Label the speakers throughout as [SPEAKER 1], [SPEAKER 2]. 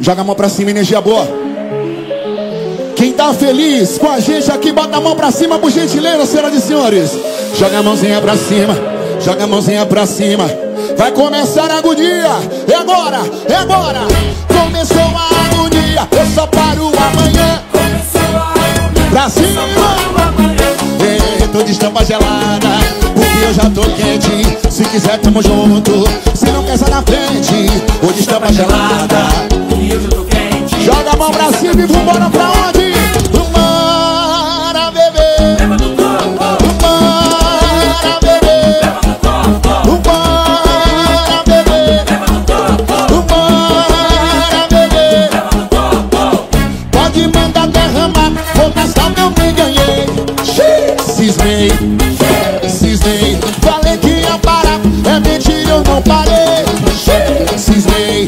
[SPEAKER 1] Joga a mão pra cima, energia boa. Quem tá feliz com a gente aqui, bota a mão pra cima, por gentileza, senhoras e senhores. Joga a mãozinha pra cima, joga a mãozinha pra cima. Vai começar a agonia. É agora, é agora. Começou a agonia. Eu só paro amanhã. Pra cima. Ei, tô de estampa gelada. Porque eu já tô quente. Se quiser, tamo junto. Se não Cismei, cismei. Falei que ia parar. É mentira, eu não parei. Cismei,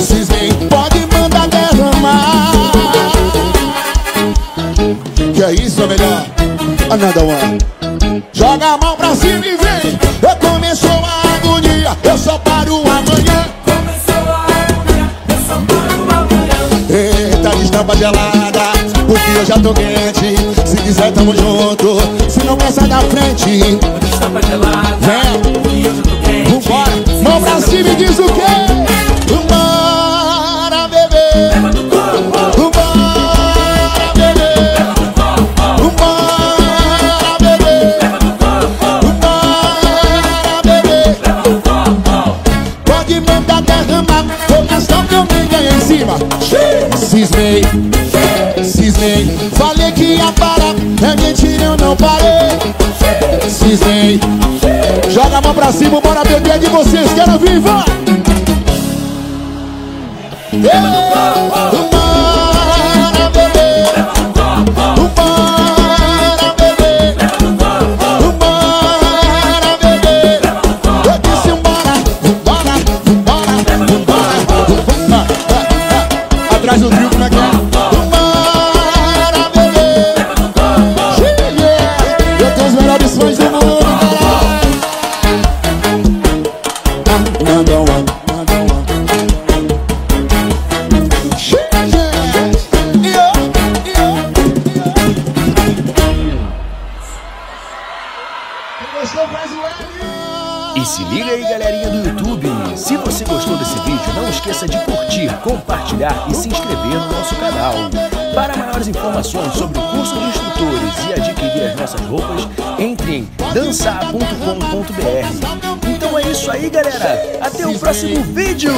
[SPEAKER 1] cismei. Pode mandar derramar. Que é isso, melhor? Another one. Joga a mão pra cima e vem. Eu começou a agonia. Eu só paro amanhã. Eita, de estampa gelada. Porque eu já tô quente. Se quiser, tamo junto. Se não sai da frente. Vem. Vambora. Mão pra cima e diz o quê? Vambora, bebê. Vambora, bebê. Vambora, bebê. Vambora, bebê. Pode mandar derramar. Vou gastar o que eu ganhei em cima. Cismei, cismei. Não parei. Cismei. Joga a mão pra cima, bora beber de vocês. Quero vir, vai. Vambora. Atrás do trio, como é que é? Melhores fãs do mundo.
[SPEAKER 2] E se liga aí, galerinha do YouTube. Se você gostou desse vídeo, não esqueça de curtir, compartilhar e se inscrever no nosso canal. Para maiores informações sobre o curso de instrutores e as nossas roupas, entre em dançar.com.br. Então é isso aí, galera. Até o próximo vídeo.